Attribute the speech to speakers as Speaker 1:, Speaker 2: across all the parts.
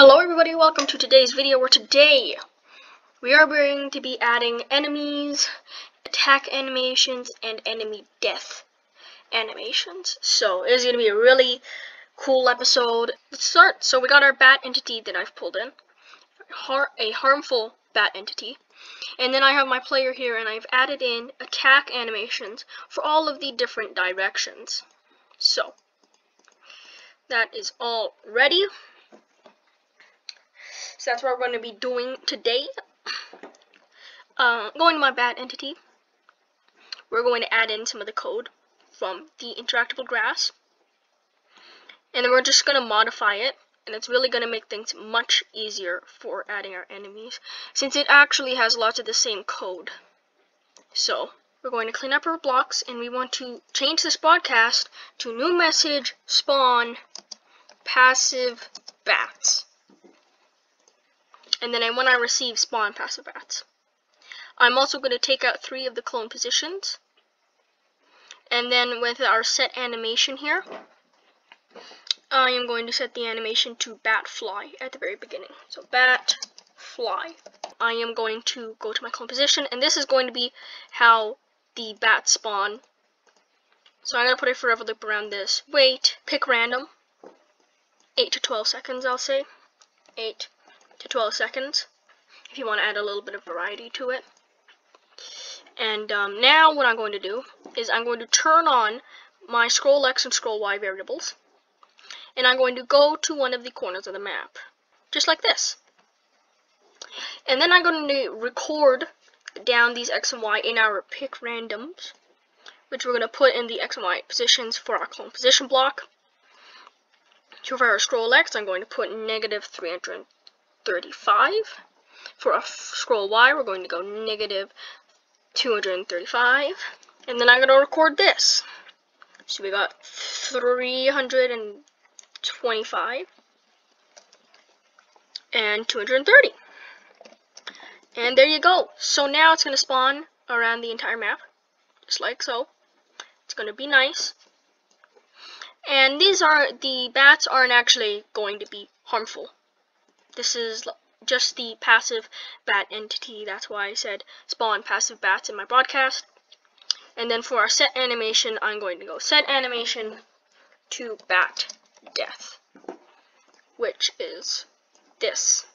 Speaker 1: Hello everybody, welcome to today's video where today we are going to be adding enemies, attack animations, and enemy death animations. So it is going to be a really cool episode. Let's start. So we got our bat entity that I've pulled in, Har a harmful bat entity. And then I have my player here and I've added in attack animations for all of the different directions. So that is all ready. So that's what we're going to be doing today. Uh, going to my bat entity, we're going to add in some of the code from the interactable grass. And then we're just going to modify it. And it's really going to make things much easier for adding our enemies. Since it actually has lots of the same code. So, we're going to clean up our blocks. And we want to change this broadcast to new message spawn passive bats and then I, when I receive spawn passive bats. I'm also going to take out three of the clone positions. And then with our set animation here, I am going to set the animation to bat fly at the very beginning. So bat fly. I am going to go to my clone position, and this is going to be how the bats spawn. So I'm going to put a forever loop around this. Wait, pick random. 8 to 12 seconds, I'll say. 8 to 12 seconds if you want to add a little bit of variety to it. And um, now what I'm going to do is I'm going to turn on my scroll X and scroll Y variables. And I'm going to go to one of the corners of the map. Just like this. And then I'm going to record down these X and Y in our pick randoms. Which we're going to put in the X and Y positions for our clone position block. So for our scroll X, I'm going to put negative 300 35. For a scroll Y, we're going to go negative 235. And then I'm going to record this. So we got 325 and 230. And there you go. So now it's going to spawn around the entire map, just like so. It's going to be nice. And these are, the bats aren't actually going to be harmful. This is just the passive bat entity. That's why I said spawn passive bats in my broadcast. And then for our set animation, I'm going to go set animation to bat death, which is this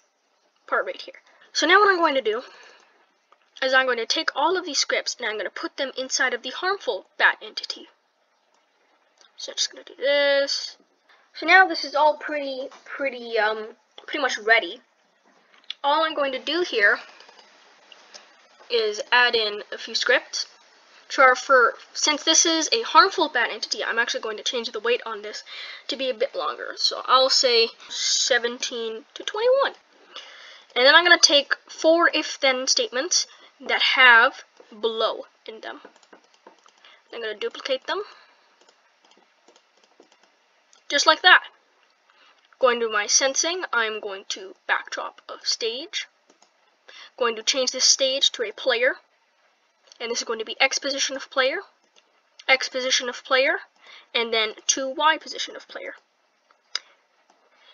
Speaker 1: part right here. So now what I'm going to do is I'm going to take all of these scripts and I'm going to put them inside of the harmful bat entity. So I'm just going to do this. So now this is all pretty, pretty um, pretty much ready. All I'm going to do here is add in a few scripts. For, since this is a harmful bat entity, I'm actually going to change the wait on this to be a bit longer. So I'll say 17 to 21. And then I'm going to take four if-then statements that have below in them. I'm going to duplicate them. Just like that. Going to my sensing, I'm going to backdrop of stage. Going to change this stage to a player. And this is going to be X position of player, X position of player, and then two Y position of player.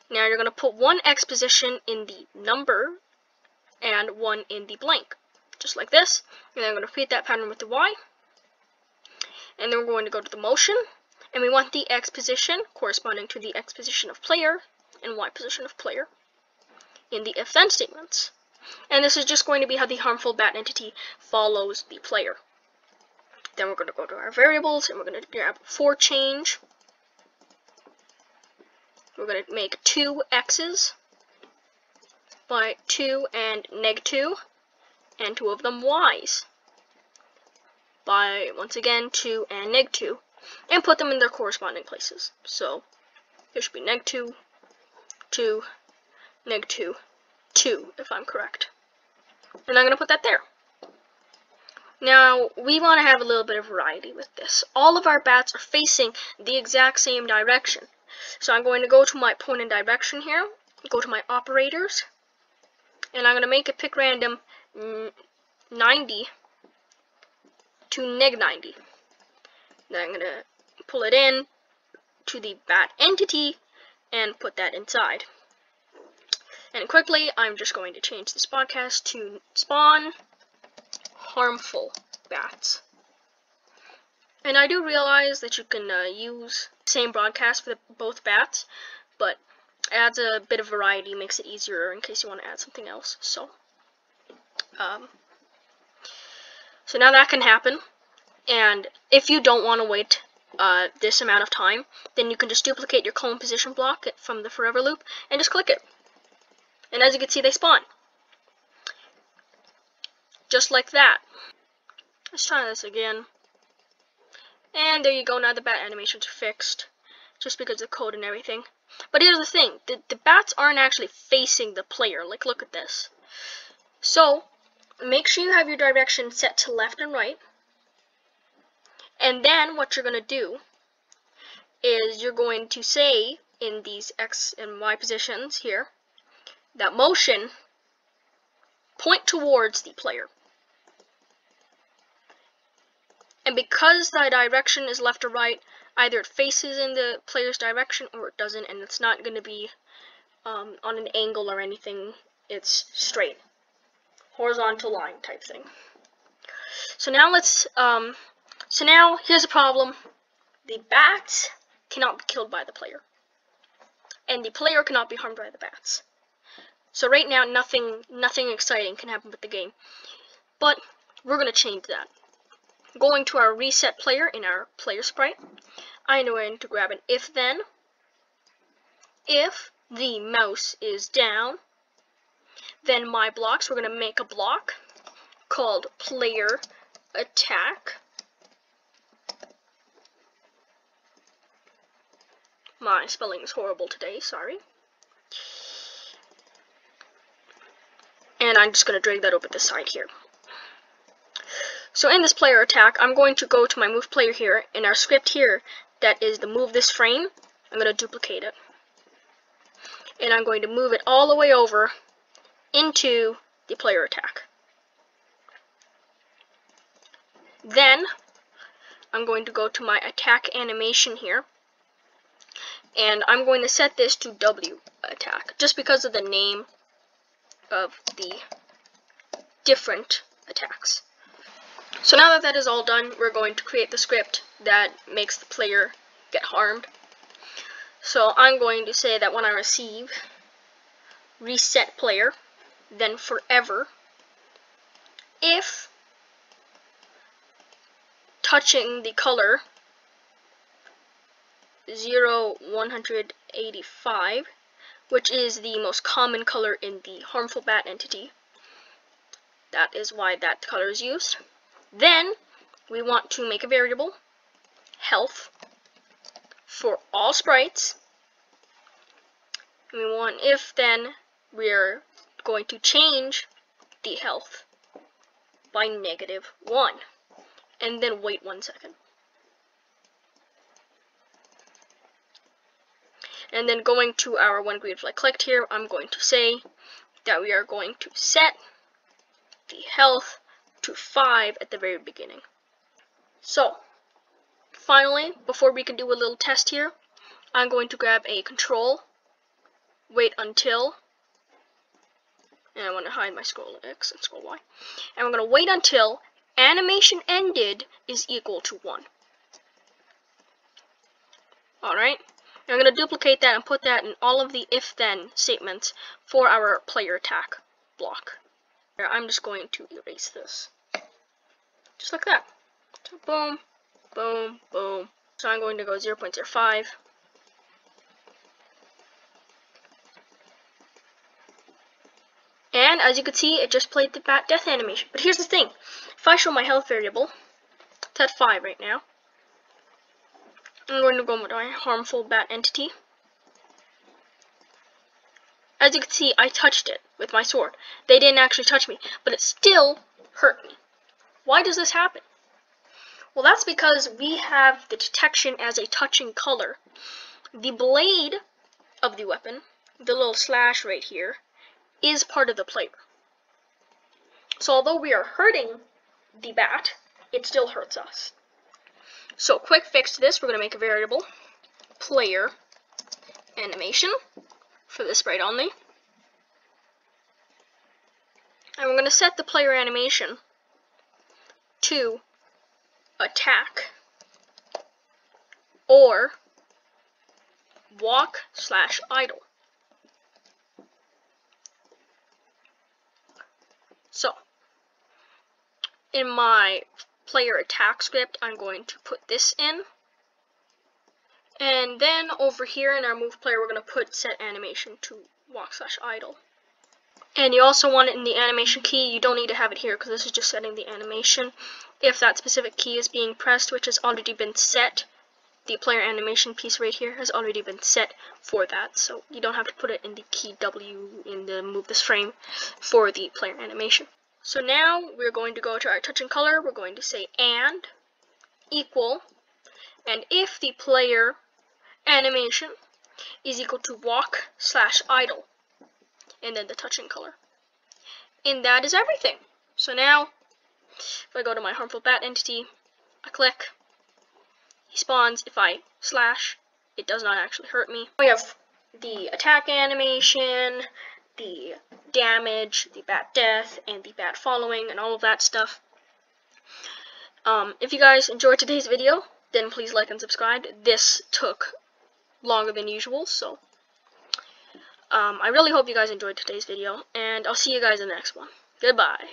Speaker 1: Now you're going to put one X position in the number and one in the blank. Just like this. And then I'm going to repeat that pattern with the Y. And then we're going to go to the motion. And we want the X position corresponding to the X position of player and Y position of player in the if then statements. And this is just going to be how the harmful bat entity follows the player. Then we're going to go to our variables and we're going to grab for change. We're going to make two x's by 2 and neg 2 and two of them y's by once again 2 and neg 2 and put them in their corresponding places. So there should be neg 2, 2, neg 2, 2, if I'm correct. And I'm going to put that there. Now, we want to have a little bit of variety with this. All of our bats are facing the exact same direction. So I'm going to go to my point and direction here, go to my operators, and I'm going to make a pick random 90 to neg 90. Then I'm going to pull it in to the bat entity and put that inside. And quickly, I'm just going to change this broadcast to spawn harmful bats. And I do realize that you can uh, use same broadcast for the, both bats, but adds a bit of variety, makes it easier in case you want to add something else. So, um, so now that can happen. And if you don't want to wait uh, this amount of time, then you can just duplicate your clone position block from the forever loop and just click it. And as you can see, they spawn. Just like that. Let's try this again. And there you go, now the bat animations are fixed. Just because of the code and everything. But here's the thing, the, the bats aren't actually facing the player. Like, look at this. So, make sure you have your direction set to left and right. And then what you're going to do is you're going to say in these X and Y positions here, that motion point towards the player. And because the direction is left or right, either it faces in the player's direction or it doesn't, and it's not going to be um, on an angle or anything. It's straight, horizontal line type thing. So now let's, um, so now here's a problem. The bats cannot be killed by the player. And the player cannot be harmed by the bats. So right now, nothing, nothing exciting can happen with the game. But we're going to change that. Going to our reset player in our player sprite, I'm going to grab an if then. If the mouse is down, then my blocks, we're going to make a block called player attack. My spelling is horrible today, sorry. and I'm just going to drag that over the side here. So in this player attack, I'm going to go to my move player here, in our script here, that is the move this frame, I'm going to duplicate it. And I'm going to move it all the way over into the player attack. Then, I'm going to go to my attack animation here, and I'm going to set this to W attack, just because of the name of the different attacks. So now that that is all done, we're going to create the script that makes the player get harmed. So I'm going to say that when I receive reset player, then forever, if touching the color 0, 185 which is the most common color in the harmful bat entity. That is why that color is used. Then, we want to make a variable, health, for all sprites. we want if then we're going to change the health by negative 1. And then wait one second. And then going to our one green flag clicked here, I'm going to say that we are going to set the health to 5 at the very beginning. So, finally, before we can do a little test here, I'm going to grab a control, wait until, and I want to hide my scroll X and scroll Y, and we're going to wait until animation ended is equal to 1. Alright, I'm going to duplicate that and put that in all of the if-then statements for our player attack block. I'm just going to erase this. Just like that. So boom, boom, boom. So I'm going to go 0 0.05. And as you can see, it just played the bat death animation. But here's the thing. If I show my health variable, it's at 5 right now. I'm going to go with my harmful bat entity. As you can see, I touched it with my sword. They didn't actually touch me, but it still hurt me. Why does this happen? Well, that's because we have the detection as a touching color. The blade of the weapon, the little slash right here, is part of the player. So although we are hurting the bat, it still hurts us. So quick fix to this, we're going to make a variable player animation for this sprite only. And we're going to set the player animation to attack or walk slash idle. So, in my player attack script, I'm going to put this in. And then over here in our move player, we're going to put set animation to walk slash idle. And you also want it in the animation key. You don't need to have it here because this is just setting the animation. If that specific key is being pressed, which has already been set, the player animation piece right here has already been set for that. So you don't have to put it in the key W in the move this frame for the player animation. So now we're going to go to our touch and color. We're going to say and equal. And if the player animation is equal to walk slash idle and then the touch and color. And that is everything. So now, if I go to my harmful bat entity, I click, he spawns. If I slash, it does not actually hurt me. We have the attack animation, the damage, the bat death, and the bat following, and all of that stuff. Um, if you guys enjoyed today's video, then please like and subscribe. This took longer than usual, so um, I really hope you guys enjoyed today's video, and I'll see you guys in the next one. Goodbye.